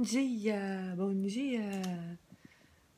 Bom dia, bom dia.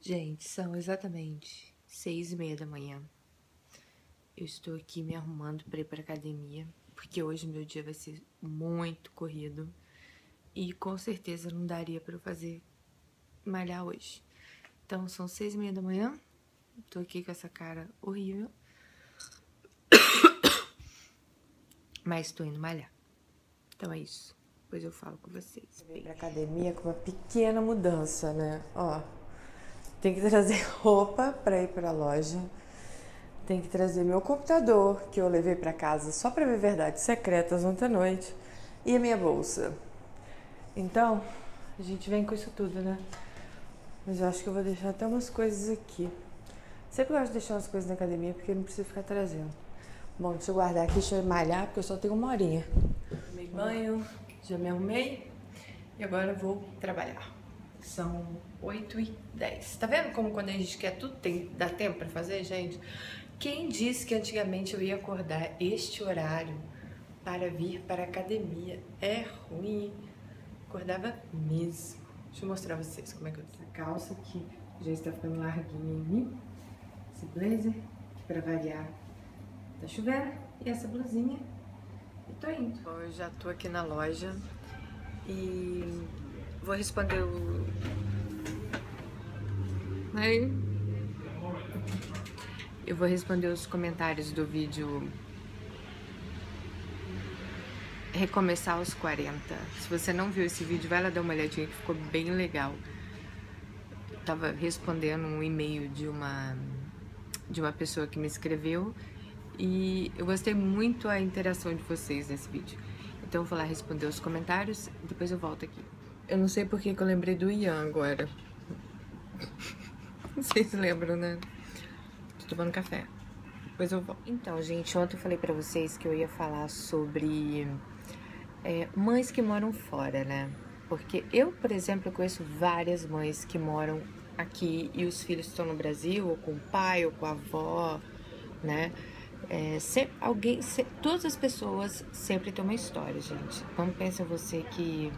Gente, são exatamente seis e meia da manhã. Eu estou aqui me arrumando para ir para academia, porque hoje meu dia vai ser muito corrido e com certeza não daria para eu fazer malhar hoje. Então são seis e meia da manhã. Tô aqui com essa cara horrível. Mas tô indo malhar. Então é isso. Depois eu falo com vocês. Vem pra academia com uma pequena mudança, né? Ó, tem que trazer roupa para ir para a loja. Tem que trazer meu computador, que eu levei para casa só para ver verdades secretas ontem à noite, e a minha bolsa. Então, a gente vem com isso tudo, né? Mas eu acho que eu vou deixar até umas coisas aqui. Sempre gosto de deixar umas coisas na academia porque não precisa ficar trazendo. Bom, deixa eu guardar aqui, deixa eu malhar, porque eu só tenho uma horinha. Tomei banho, já me arrumei e agora vou trabalhar. São 8 e 10. Tá vendo como quando a gente quer tudo tem, dá tempo pra fazer, gente? Quem disse que antigamente eu ia acordar este horário para vir para a academia? É ruim. Acordava mesmo. Deixa eu mostrar vocês como é que eu tô. A calça aqui já está ficando larguinha em mim. Esse blazer, que pra variar tá chovendo. E essa blusinha. Tô indo. Bom, eu já tô aqui na loja e vou responder o. Aí. Eu vou responder os comentários do vídeo Recomeçar aos 40. Se você não viu esse vídeo, vai lá dar uma olhadinha que ficou bem legal. Eu tava respondendo um e-mail de uma de uma pessoa que me escreveu e eu gostei muito a interação de vocês nesse vídeo. Então eu vou lá responder os comentários e depois eu volto aqui. Eu não sei porque que eu lembrei do Ian agora. Vocês lembram, né? Tô tomando café. Depois eu volto. Então, gente, ontem eu falei pra vocês que eu ia falar sobre é, mães que moram fora, né? Porque eu, por exemplo, conheço várias mães que moram aqui e os filhos estão no Brasil, ou com o pai, ou com a avó, né? É, sempre, alguém, se, todas as pessoas sempre têm uma história, gente. Não pensa você que,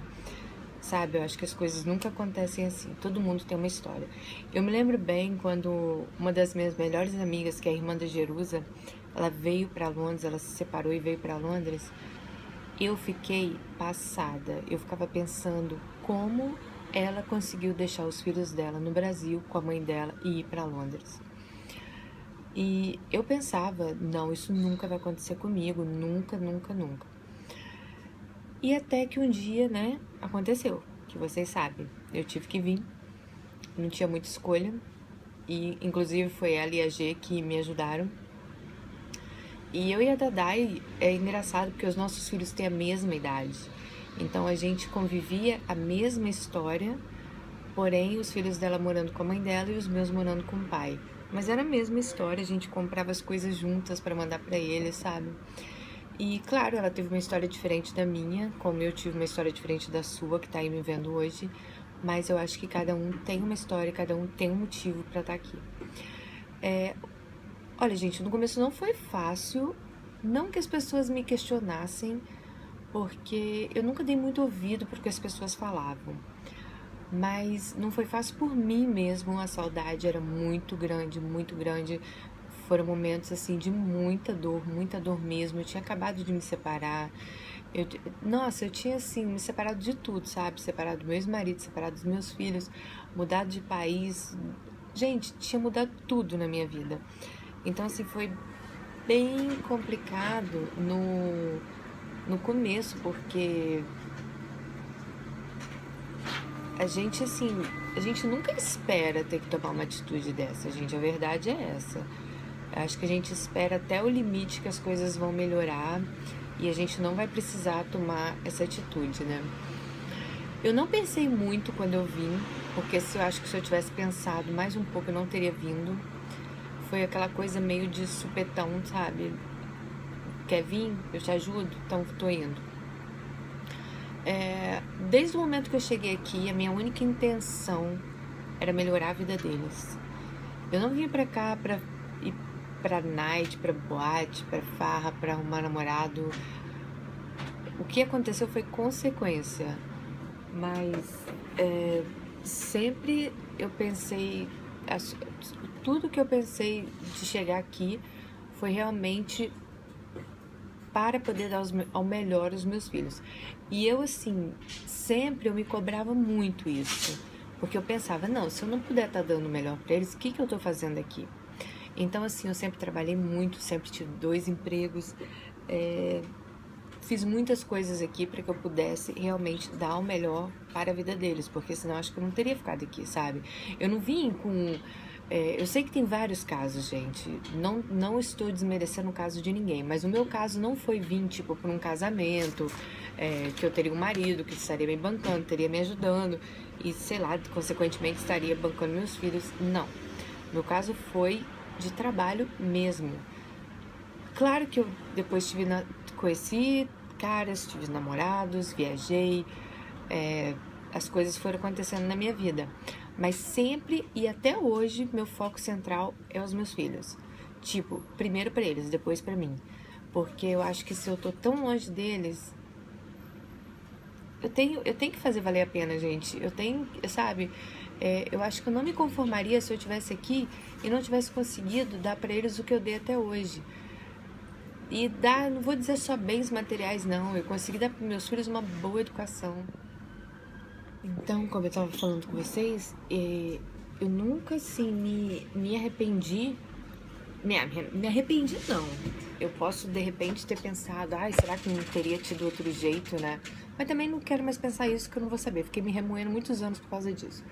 sabe, eu acho que as coisas nunca acontecem assim. Todo mundo tem uma história. Eu me lembro bem quando uma das minhas melhores amigas, que é a irmã da Jerusa, ela veio para Londres, ela se separou e veio para Londres. Eu fiquei passada. Eu ficava pensando como ela conseguiu deixar os filhos dela no Brasil com a mãe dela e ir para Londres. E eu pensava, não, isso nunca vai acontecer comigo, nunca, nunca, nunca. E até que um dia, né, aconteceu, que vocês sabem, eu tive que vir, não tinha muita escolha, e inclusive foi ela e a G que me ajudaram. E eu e a Dadai, é engraçado porque os nossos filhos têm a mesma idade, então a gente convivia a mesma história, porém os filhos dela morando com a mãe dela e os meus morando com o pai. Mas era a mesma história, a gente comprava as coisas juntas para mandar para ele, sabe? E claro, ela teve uma história diferente da minha, como eu tive uma história diferente da sua, que tá aí me vendo hoje. Mas eu acho que cada um tem uma história, cada um tem um motivo para estar tá aqui. É, olha, gente, no começo não foi fácil, não que as pessoas me questionassem, porque eu nunca dei muito ouvido para o que as pessoas falavam mas não foi fácil por mim mesmo. A saudade era muito grande, muito grande. Foram momentos assim de muita dor, muita dor mesmo. Eu tinha acabado de me separar. Eu, nossa, eu tinha assim me separado de tudo, sabe? Separado do meu ex-marido, separado dos meus filhos, mudado de país. Gente, tinha mudado tudo na minha vida. Então assim foi bem complicado no no começo, porque a gente, assim, a gente nunca espera ter que tomar uma atitude dessa, gente. A verdade é essa. Acho que a gente espera até o limite que as coisas vão melhorar e a gente não vai precisar tomar essa atitude, né? Eu não pensei muito quando eu vim, porque se eu acho que se eu tivesse pensado mais um pouco eu não teria vindo. Foi aquela coisa meio de supetão, sabe? Quer vir? Eu te ajudo? Então tô indo. É, desde o momento que eu cheguei aqui, a minha única intenção era melhorar a vida deles. Eu não vim pra cá pra ir pra night, pra boate, pra farra, pra arrumar namorado. O que aconteceu foi consequência. Mas é, sempre eu pensei, tudo que eu pensei de chegar aqui foi realmente para poder dar ao melhor aos meus filhos. E eu, assim, sempre eu me cobrava muito isso. Porque eu pensava, não, se eu não puder estar tá dando o melhor para eles, o que, que eu estou fazendo aqui? Então, assim, eu sempre trabalhei muito, sempre tive dois empregos. É, fiz muitas coisas aqui para que eu pudesse realmente dar o melhor para a vida deles, porque senão acho que eu não teria ficado aqui, sabe? Eu não vim com. É, eu sei que tem vários casos, gente. Não, não estou desmerecendo o caso de ninguém, mas o meu caso não foi vir, tipo, por um casamento, é, que eu teria um marido que estaria me bancando, teria me ajudando e, sei lá, consequentemente estaria bancando meus filhos. Não. Meu caso foi de trabalho mesmo. Claro que eu depois tive na, conheci caras, tive namorados, viajei, é, as coisas foram acontecendo na minha vida. Mas sempre e até hoje meu foco central é os meus filhos. Tipo, primeiro para eles, depois para mim. Porque eu acho que se eu tô tão longe deles, eu tenho, eu tenho que fazer valer a pena, gente. Eu tenho, sabe? É, eu acho que eu não me conformaria se eu tivesse aqui e não tivesse conseguido dar para eles o que eu dei até hoje. E dar, não vou dizer só bens materiais, não. Eu consegui dar para meus filhos uma boa educação. Então, como eu estava falando com vocês, é, eu nunca assim me, me arrependi. Me, me arrependi, não. Eu posso de repente ter pensado, ai, será que não teria tido outro jeito, né? Mas também não quero mais pensar isso que eu não vou saber. Fiquei me remoendo muitos anos por causa disso.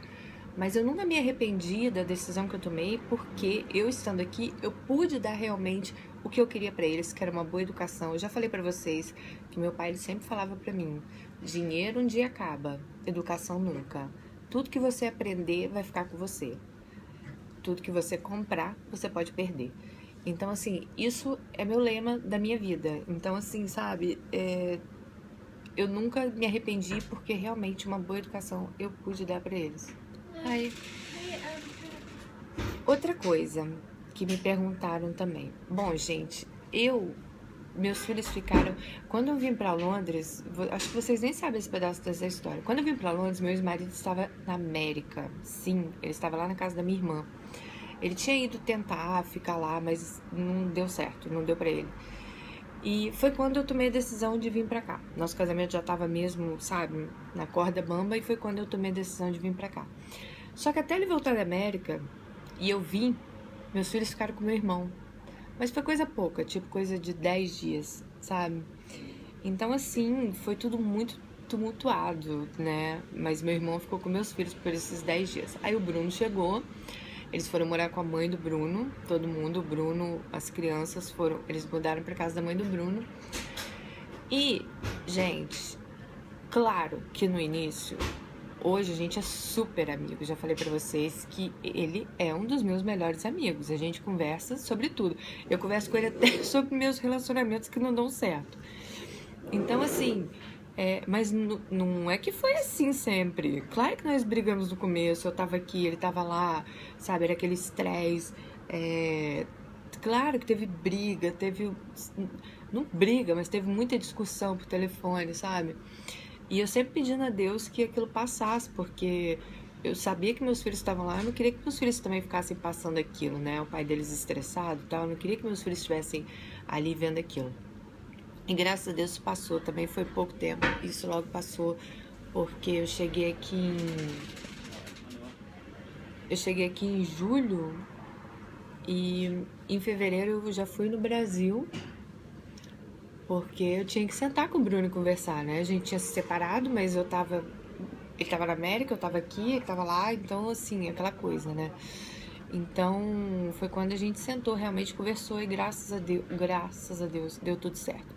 Mas eu nunca me arrependi da decisão que eu tomei, porque eu estando aqui, eu pude dar realmente o que eu queria para eles, que era uma boa educação. Eu já falei para vocês que meu pai ele sempre falava para mim: dinheiro um dia acaba, educação nunca. Tudo que você aprender vai ficar com você. Tudo que você comprar, você pode perder. Então, assim, isso é meu lema da minha vida. Então, assim, sabe, é, eu nunca me arrependi porque realmente uma boa educação eu pude dar para eles. Aí. Outra coisa que me perguntaram também. Bom, gente, eu meus filhos ficaram. Quando eu vim para Londres, acho que vocês nem sabem esse pedaço dessa história. Quando eu vim para Londres, meu ex-marido estava na América. Sim, ele estava lá na casa da minha irmã. Ele tinha ido tentar ficar lá, mas não deu certo, não deu para ele. E foi quando eu tomei a decisão de vir para cá. Nosso casamento já estava mesmo, sabe, na corda bamba e foi quando eu tomei a decisão de vir para cá. Só que até ele voltar da América e eu vim, meus filhos ficaram com meu irmão. Mas foi coisa pouca, tipo coisa de 10 dias, sabe? Então assim, foi tudo muito tumultuado, né? Mas meu irmão ficou com meus filhos por esses 10 dias. Aí o Bruno chegou eles foram morar com a mãe do Bruno, todo mundo, o Bruno, as crianças foram, eles mudaram para casa da mãe do Bruno. E, gente, claro que no início, hoje a gente é super amigo. Já falei para vocês que ele é um dos meus melhores amigos. A gente conversa sobre tudo. Eu converso com ele até sobre meus relacionamentos que não dão certo. Então, assim, é, mas não é que foi assim sempre. Claro que nós brigamos no começo, eu tava aqui, ele tava lá, sabe? Era aquele estresse. É, claro que teve briga, teve. Não briga, mas teve muita discussão por telefone, sabe? E eu sempre pedindo a Deus que aquilo passasse, porque eu sabia que meus filhos estavam lá, eu não queria que meus filhos também ficassem passando aquilo, né? O pai deles estressado e tal, eu não queria que meus filhos estivessem ali vendo aquilo. E graças a Deus passou, também foi pouco tempo, isso logo passou, porque eu cheguei aqui em. Eu cheguei aqui em julho e em fevereiro eu já fui no Brasil, porque eu tinha que sentar com o Bruno e conversar, né? A gente tinha se separado, mas eu tava. Ele tava na América, eu tava aqui, ele tava lá, então assim, aquela coisa, né? Então foi quando a gente sentou, realmente conversou e graças a Deus, graças a Deus, deu tudo certo.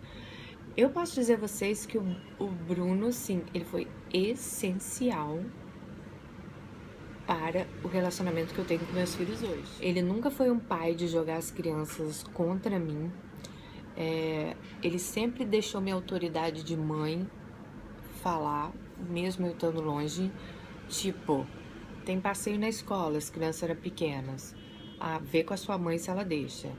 Eu posso dizer a vocês que o, o Bruno, sim, ele foi essencial para o relacionamento que eu tenho com meus filhos hoje. Ele nunca foi um pai de jogar as crianças contra mim. É, ele sempre deixou minha autoridade de mãe falar, mesmo eu estando longe. Tipo, tem passeio na escola, as crianças eram pequenas. Ah, vê com a sua mãe se ela deixa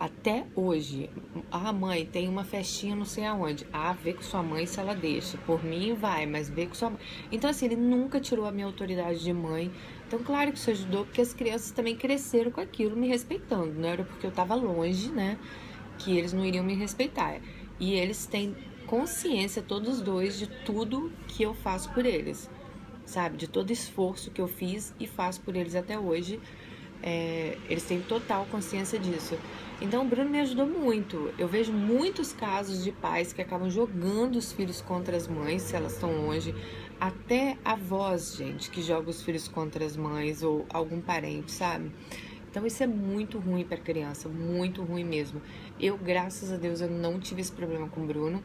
Até hoje, ah, mãe, tem uma festinha não sei aonde. Ah, vê com sua mãe se ela deixa. Por mim, vai, mas vê com sua mãe. Então, assim, ele nunca tirou a minha autoridade de mãe. Então, claro que isso ajudou, porque as crianças também cresceram com aquilo, me respeitando. Não era porque eu tava longe, né, que eles não iriam me respeitar. E eles têm consciência, todos os dois, de tudo que eu faço por eles, sabe? De todo esforço que eu fiz e faço por eles até hoje. É, eles têm total consciência disso. Então, o Bruno me ajudou muito. Eu vejo muitos casos de pais que acabam jogando os filhos contra as mães, se elas estão longe. Até avós, gente, que joga os filhos contra as mães ou algum parente, sabe? Então, isso é muito ruim para criança, muito ruim mesmo. Eu, graças a Deus, eu não tive esse problema com o Bruno.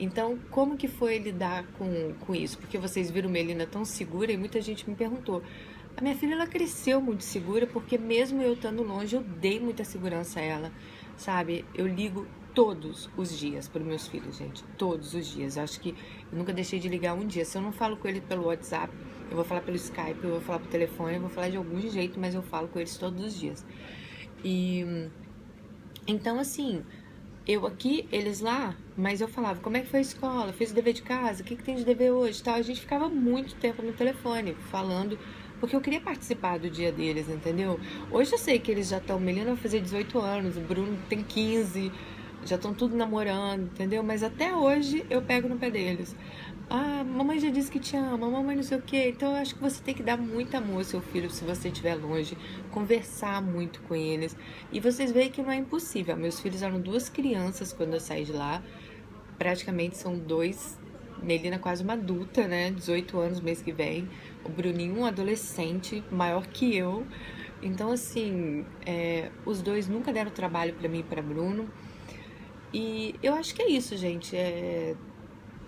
Então, como que foi lidar com, com isso? Porque vocês viram Melina tão segura e muita gente me perguntou a minha filha ela cresceu muito segura porque mesmo eu estando longe, eu dei muita segurança a ela, sabe? Eu ligo todos os dias para meus filhos, gente, todos os dias. Eu acho que eu nunca deixei de ligar um dia. Se eu não falo com ele pelo WhatsApp, eu vou falar pelo Skype, eu vou falar pelo telefone, eu vou falar de algum jeito, mas eu falo com eles todos os dias. E então assim, eu aqui, eles lá, mas eu falava, como é que foi a escola? Fez o dever de casa? O que, que tem de dever hoje? Tal. A gente ficava muito tempo no telefone, falando porque eu queria participar do dia deles, entendeu? Hoje eu sei que eles já estão, Melina vai fazer 18 anos, o Bruno tem 15, já estão tudo namorando, entendeu? Mas até hoje eu pego no pé deles. Ah, mamãe já disse que te ama, mamãe não sei o quê. Então eu acho que você tem que dar muito amor ao seu filho se você estiver longe, conversar muito com eles. E vocês veem que não é impossível. Meus filhos eram duas crianças quando eu saí de lá. Praticamente são dois Melina quase uma adulta, né? 18 anos mês que vem. O Bruninho, um adolescente, maior que eu. Então, assim, é, os dois nunca deram trabalho para mim e para Bruno. E eu acho que é isso, gente. É,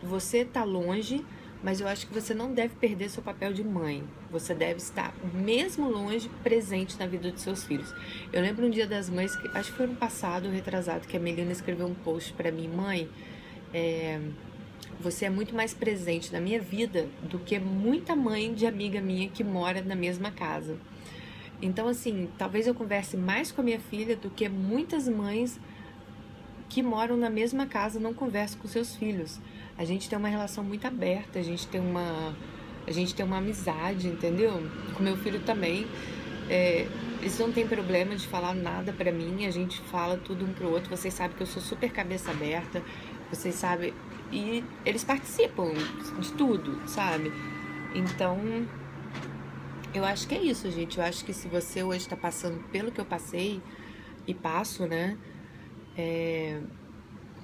você tá longe, mas eu acho que você não deve perder seu papel de mãe. Você deve estar, mesmo longe, presente na vida dos seus filhos. Eu lembro um dia das mães, que, acho que foi ano passado, retrasado, que a Melina escreveu um post para mim, mãe. É, você é muito mais presente na minha vida do que muita mãe de amiga minha que mora na mesma casa. Então, assim, talvez eu converse mais com a minha filha do que muitas mães que moram na mesma casa não conversam com seus filhos. A gente tem uma relação muito aberta, a gente tem uma, a gente tem uma amizade, entendeu? Com meu filho também. É, eles não têm problema de falar nada para mim, a gente fala tudo um pro outro. Vocês sabem que eu sou super cabeça aberta, vocês sabem, e eles participam de tudo, sabe? Então, eu acho que é isso, gente. Eu acho que se você hoje está passando pelo que eu passei e passo, né? É,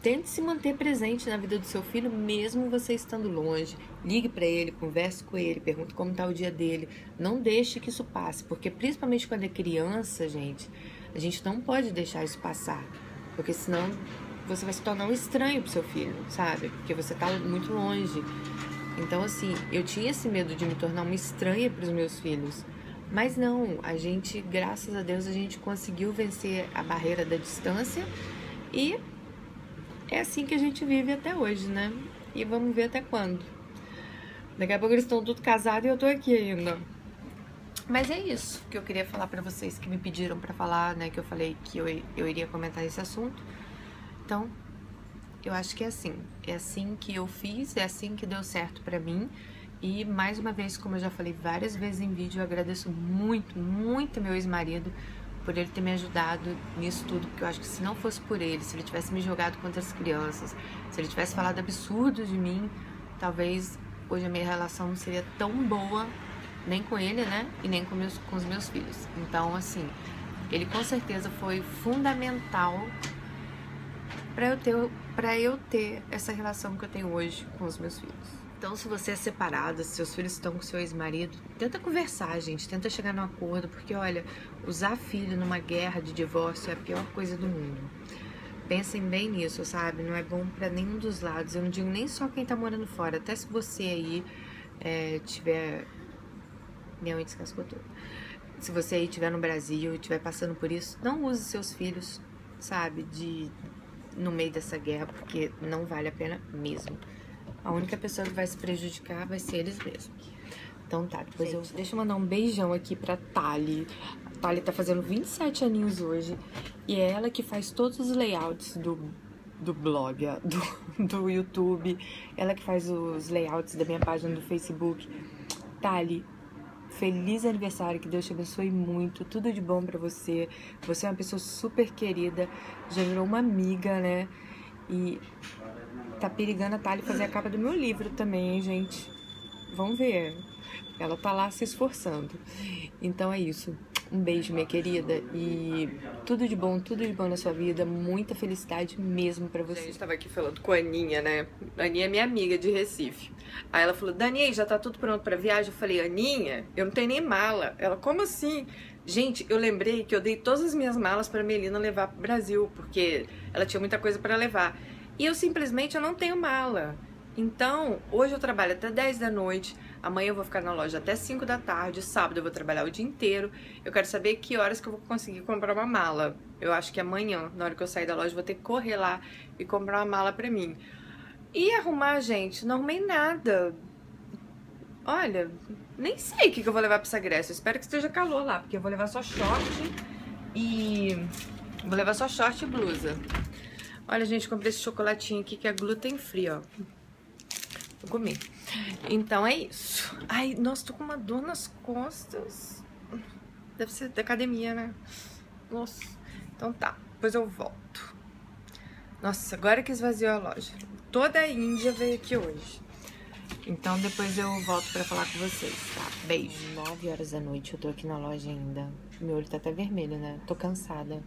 tente se manter presente na vida do seu filho, mesmo você estando longe. Ligue para ele, converse com ele, pergunte como está o dia dele. Não deixe que isso passe, porque principalmente quando é criança, gente, a gente não pode deixar isso passar, porque senão você vai se tornar um estranho pro seu filho, sabe? Porque você tá muito longe. Então, assim, eu tinha esse medo de me tornar uma estranha para os meus filhos. Mas não, a gente, graças a Deus, a gente conseguiu vencer a barreira da distância e é assim que a gente vive até hoje, né? E vamos ver até quando. Daqui a pouco eles estão tudo casados e eu tô aqui ainda. Mas é isso que eu queria falar para vocês que me pediram para falar, né? Que eu falei que eu, eu iria comentar esse assunto. Então, eu acho que é assim. É assim que eu fiz, é assim que deu certo para mim. E mais uma vez, como eu já falei várias vezes em vídeo, eu agradeço muito, muito meu ex-marido por ele ter me ajudado nisso tudo, porque eu acho que se não fosse por ele, se ele tivesse me jogado contra as crianças, se ele tivesse falado absurdos de mim, talvez hoje a minha relação não seria tão boa, nem com ele, né? E nem com, meus, com os meus filhos. Então, assim, ele com certeza foi fundamental para eu ter para eu ter essa relação que eu tenho hoje com os meus filhos. Então, se você é separada, se seus filhos estão com seu ex-marido, tenta conversar, gente, tenta chegar num acordo, porque olha, usar filho numa guerra de divórcio é a pior coisa do mundo. Pensem bem nisso, sabe? Não é bom para nenhum dos lados. Eu não digo nem só quem tá morando fora, até se você aí é, tiver. Minha mãe descascou tudo. Se você aí estiver no Brasil e estiver passando por isso, não use seus filhos, sabe, de no meio dessa guerra, porque não vale a pena mesmo. A única pessoa que vai se prejudicar vai ser eles mesmos. Então tá, depois Gente, eu... Deixa eu mandar um beijão aqui pra Tali. A Tali tá fazendo 27 aninhos hoje. E é ela que faz todos os layouts do, do blog, do, do YouTube. Ela que faz os layouts da minha página do Facebook. Tali, feliz aniversário, que Deus te abençoe muito, tudo de bom para você. Você é uma pessoa super querida, já virou uma amiga, né? E tá perigando a Tali fazer a capa do meu livro também, hein, gente? Vamos ver. Ela tá lá se esforçando. Então é isso. Um beijo, minha querida, e tudo de bom, tudo de bom na sua vida, muita felicidade mesmo para você. gente tava aqui falando com a Aninha, né? A Aninha é minha amiga de Recife. Aí ela falou: Dani, já tá tudo pronto para viagem? Eu falei: Aninha, eu não tenho nem mala. Ela, como assim? Gente, eu lembrei que eu dei todas as minhas malas para Melina levar pro Brasil, porque ela tinha muita coisa para levar. E eu simplesmente eu não tenho mala. Então, hoje eu trabalho até 10 da noite. Amanhã eu vou ficar na loja até 5 da tarde, sábado eu vou trabalhar o dia inteiro. Eu quero saber que horas que eu vou conseguir comprar uma mala. Eu acho que amanhã, na hora que eu sair da loja, eu vou ter que correr lá e comprar uma mala pra mim. E arrumar, gente, não arrumei nada. Olha, nem sei o que, eu vou levar pra essa Grécia. Eu espero que esteja calor lá, porque eu vou levar só short e... Vou levar só short e blusa. Olha, gente, comprei esse chocolatinho aqui que é gluten free, ó. Vou comer. Então é isso. Ai, nossa, tô com uma dor nas costas. Deve ser da academia, né? Nossa. Então tá, depois eu volto. Nossa, agora que esvaziou a loja. Toda a Índia veio aqui hoje. Então depois eu volto pra falar com vocês, tá? Beijo. 9 horas da noite, eu tô aqui na loja ainda. Meu olho tá até vermelho, né? Tô cansada.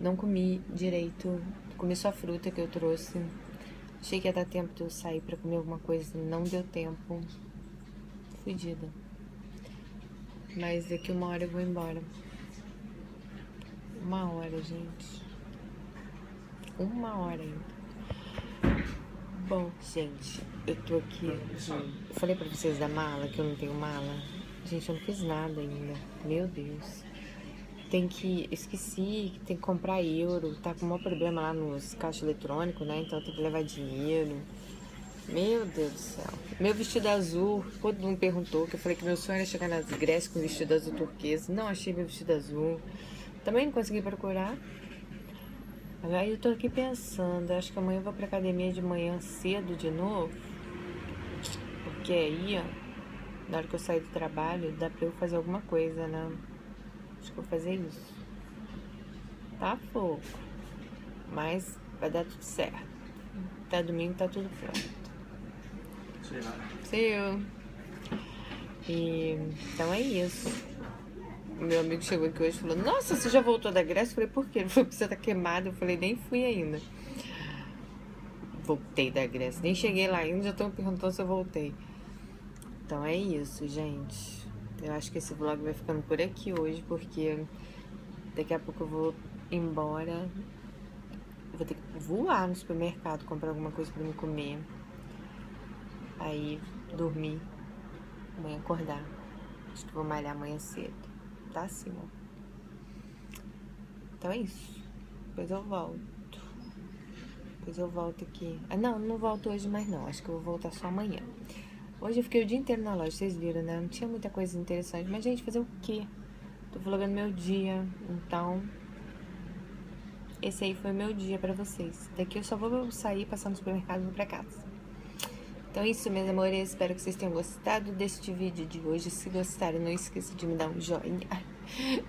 Não comi direito. Comi só fruta que eu trouxe. Achei que ia dar tempo de eu sair pra comer alguma coisa, não deu tempo. Fudida. Mas daqui uma hora eu vou embora. Uma hora, gente. Uma hora ainda. Bom, gente, eu tô aqui. Eu falei pra vocês da mala, que eu não tenho mala. Gente, eu não fiz nada ainda. Meu Deus tem que. Esqueci que tem que comprar euro. Tá com um problema lá nos caixas eletrônicos, né? Então tem que levar dinheiro. Meu Deus do céu. Meu vestido azul, todo mundo perguntou, que eu falei que meu sonho era chegar nas Grécia com vestido azul turquesa. Não achei meu vestido azul. Também não consegui procurar. Aí eu tô aqui pensando, acho que amanhã eu vou pra academia de manhã cedo de novo. Porque aí, ó, na hora que eu sair do trabalho, dá pra eu fazer alguma coisa, né? Acho que vou fazer isso. Tá pouco. Mas vai dar tudo certo. Até domingo tá tudo pronto. Sei lá. E, então é isso. O meu amigo chegou aqui hoje e falou: Nossa, você já voltou da Grécia? Eu falei: Por quê? Ele falou: Você tá queimado. Eu falei: Nem fui ainda. Voltei da Grécia. Nem cheguei lá ainda, já estão perguntando se eu voltei. Então é isso, gente. Eu acho que esse vlog vai ficando por aqui hoje, porque daqui a pouco eu vou embora. Vou ter que voar no supermercado, comprar alguma coisa pra me comer. Aí dormir. Amanhã acordar. Acho que vou malhar amanhã cedo. Tá ó. Então é isso. Depois eu volto. Depois eu volto aqui. Ah, não, não volto hoje mais não. Acho que eu vou voltar só amanhã. Hoje eu fiquei o dia inteiro na loja, vocês viram, né? Não tinha muita coisa interessante. Mas, gente, fazer o quê? Tô vlogando meu dia, então... Esse aí foi meu dia pra vocês. Daqui eu só vou sair, passar no supermercado e vou pra casa. Então é isso, meus amores. Espero que vocês tenham gostado deste vídeo de hoje. Se gostaram, não esqueça de me dar um joinha.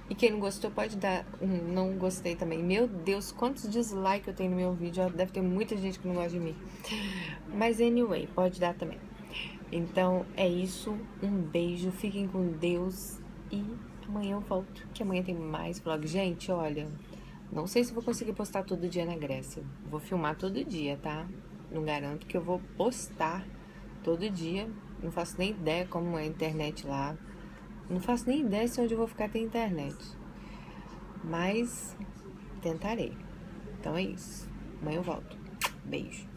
E quem não gostou, pode dar um não gostei também. Meu Deus, quantos dislikes eu tenho no meu vídeo. Deve ter muita gente que não gosta de mim. Mas anyway, pode dar também. Então é isso, um beijo, fiquem com Deus e amanhã eu volto, que amanhã tem mais vlog. Gente, olha, não sei se vou conseguir postar todo dia na Grécia. Vou filmar todo dia, tá? Não garanto que eu vou postar todo dia. Não faço nem ideia como é a internet lá. Não faço nem ideia se onde eu vou ficar tem internet. Mas tentarei. Então é isso. Amanhã eu volto. Beijo.